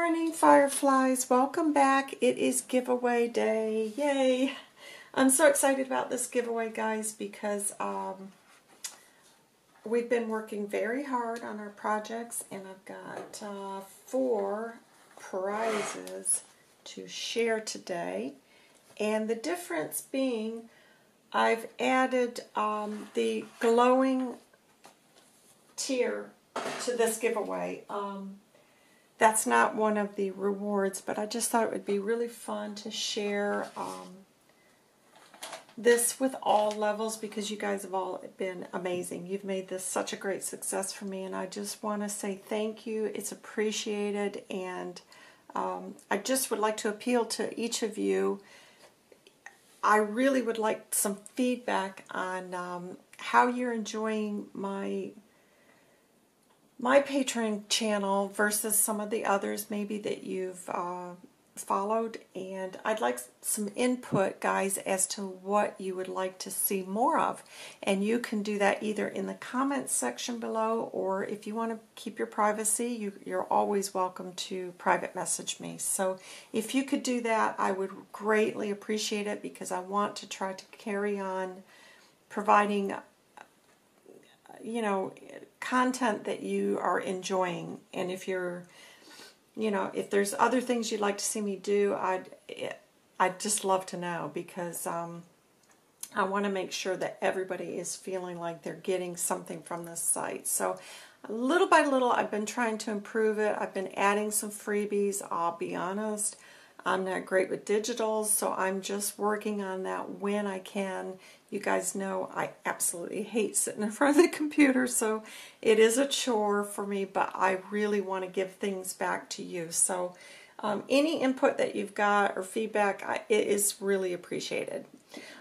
morning, Fireflies. Welcome back. It is giveaway day. Yay! I'm so excited about this giveaway, guys, because um, we've been working very hard on our projects, and I've got uh, four prizes to share today. And the difference being, I've added um, the glowing tier to this giveaway. Um, that's not one of the rewards, but I just thought it would be really fun to share um, this with all levels because you guys have all been amazing. You've made this such a great success for me, and I just want to say thank you. It's appreciated, and um, I just would like to appeal to each of you. I really would like some feedback on um, how you're enjoying my my Patreon channel versus some of the others maybe that you've uh, followed and I'd like some input guys as to what you would like to see more of. And you can do that either in the comments section below or if you want to keep your privacy you, you're always welcome to private message me. So if you could do that I would greatly appreciate it because I want to try to carry on providing you know content that you are enjoying. And if you're you know if there's other things you'd like to see me do I'd I'd just love to know because um, I want to make sure that everybody is feeling like they're getting something from this site. So little by little I've been trying to improve it. I've been adding some freebies. I'll be honest I'm not great with digitals so I'm just working on that when I can you guys know I absolutely hate sitting in front of the computer, so it is a chore for me, but I really want to give things back to you. So um, any input that you've got or feedback, I, it is really appreciated.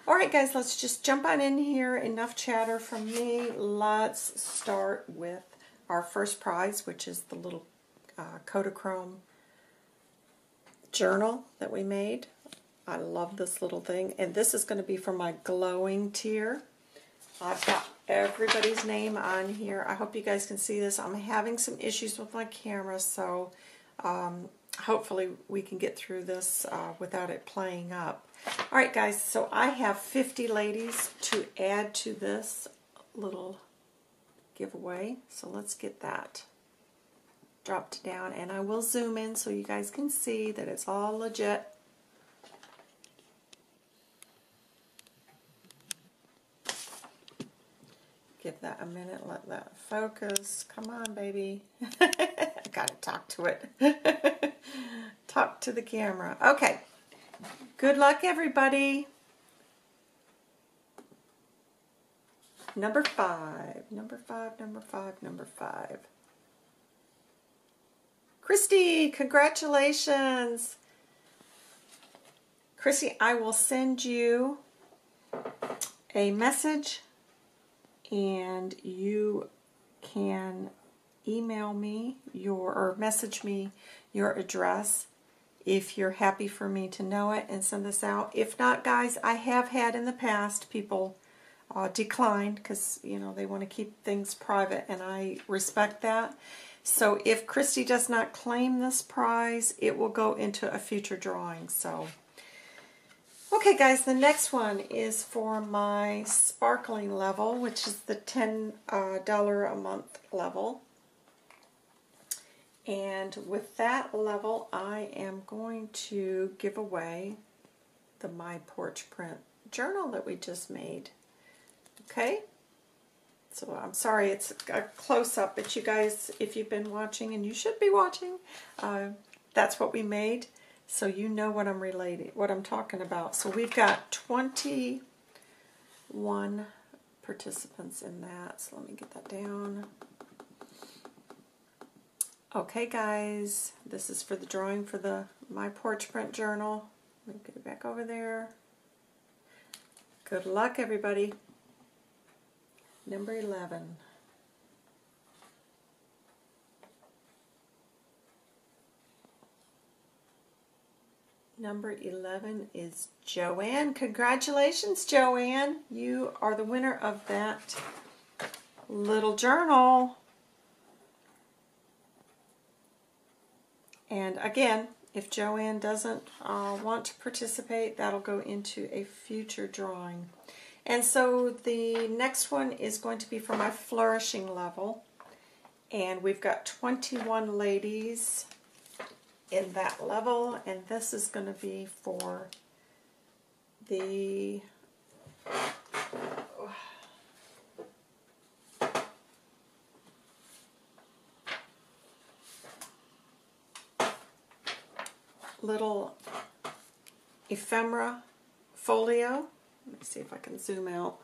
All right, guys, let's just jump on in here. Enough chatter from me. Let's start with our first prize, which is the little uh, Kodachrome journal that we made. I love this little thing. And this is going to be for my glowing tier. I've got everybody's name on here. I hope you guys can see this. I'm having some issues with my camera, so um, hopefully we can get through this uh, without it playing up. All right, guys, so I have 50 ladies to add to this little giveaway. So let's get that dropped down, and I will zoom in so you guys can see that it's all legit. give that a minute, let that focus. Come on, baby. Gotta talk to it. talk to the camera. Okay. Good luck, everybody. Number five, number five, number five, number five. Christy, congratulations. Christy, I will send you a message and you can email me your or message me your address if you're happy for me to know it and send this out. If not, guys, I have had in the past people uh, decline because you know they want to keep things private, and I respect that. So if Christy does not claim this prize, it will go into a future drawing. So. Okay guys, the next one is for my sparkling level, which is the $10 uh, a month level. And with that level, I am going to give away the My Porch Print journal that we just made. Okay? So I'm sorry it's a close-up, but you guys, if you've been watching, and you should be watching, uh, that's what we made so you know what I'm relating, what I'm talking about. So we've got 21 participants in that. So let me get that down. Okay, guys, this is for the drawing for the My Porch Print Journal. Let me get it back over there. Good luck, everybody. Number 11. Number 11 is Joanne. Congratulations, Joanne. You are the winner of that little journal. And again, if Joanne doesn't uh, want to participate, that'll go into a future drawing. And so the next one is going to be for my flourishing level. And we've got 21 ladies in that level. And this is going to be for the little ephemera folio. Let me see if I can zoom out.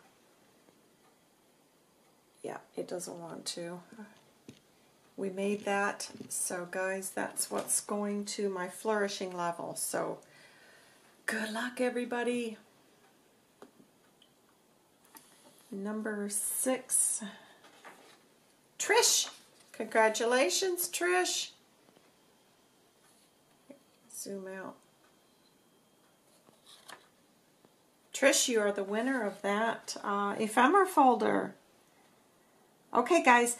Yeah, it doesn't want to. We made that. So guys, that's what's going to my flourishing level. So good luck everybody. Number six. Trish. Congratulations, Trish zoom out. Trish, you are the winner of that uh, ephemera folder. Okay, guys,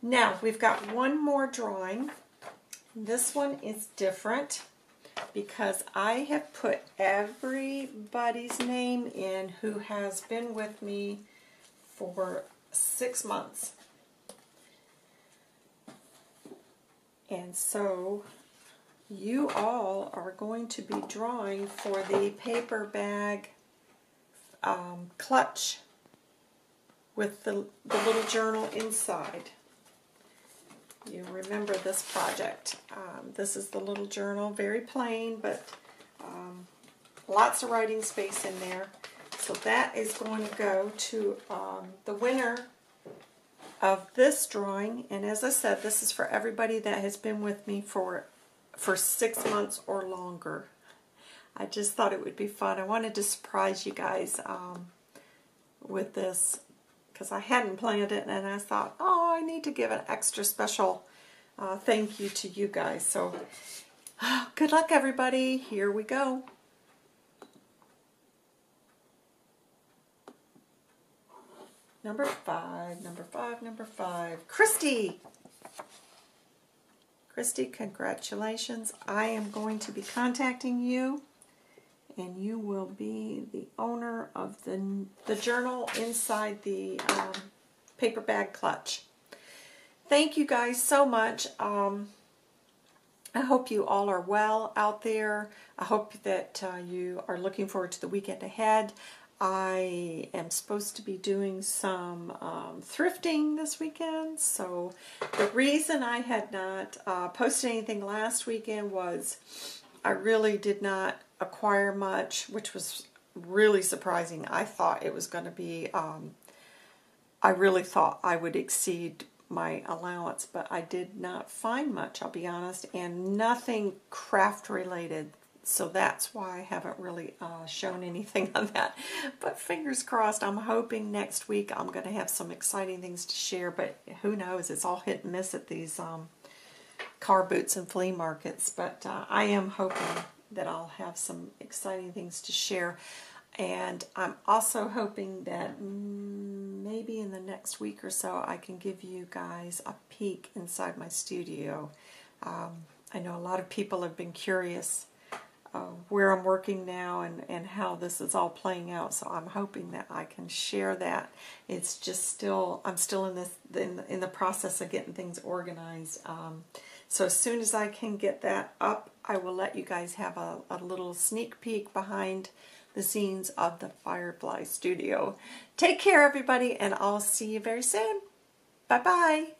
now we've got one more drawing. This one is different because I have put everybody's name in who has been with me for six months. And so you all are going to be drawing for the paper bag um, clutch with the, the little journal inside. You remember this project. Um, this is the little journal, very plain, but um, lots of writing space in there. So that is going to go to um, the winner of this drawing. And as I said, this is for everybody that has been with me for for six months or longer. I just thought it would be fun. I wanted to surprise you guys um, with this because I hadn't planned it and I thought, oh, I need to give an extra special uh, thank you to you guys. So good luck, everybody. Here we go. Number five, number five, number five. Christy! Christy, congratulations. I am going to be contacting you and you will be the owner of the, the journal inside the um, paper bag clutch. Thank you guys so much. Um, I hope you all are well out there. I hope that uh, you are looking forward to the weekend ahead. I am supposed to be doing some um, thrifting this weekend. So the reason I had not uh, posted anything last weekend was I really did not acquire much, which was really surprising. I thought it was going to be, um, I really thought I would exceed my allowance, but I did not find much, I'll be honest, and nothing craft related so that's why I haven't really uh, shown anything on that. But fingers crossed, I'm hoping next week I'm going to have some exciting things to share. But who knows? It's all hit and miss at these um, car boots and flea markets. But uh, I am hoping that I'll have some exciting things to share. And I'm also hoping that maybe in the next week or so I can give you guys a peek inside my studio. Um, I know a lot of people have been curious uh, where I'm working now and, and how this is all playing out. So I'm hoping that I can share that. It's just still, I'm still in this in the, in the process of getting things organized. Um, so as soon as I can get that up, I will let you guys have a, a little sneak peek behind the scenes of the Firefly Studio. Take care, everybody, and I'll see you very soon. Bye-bye.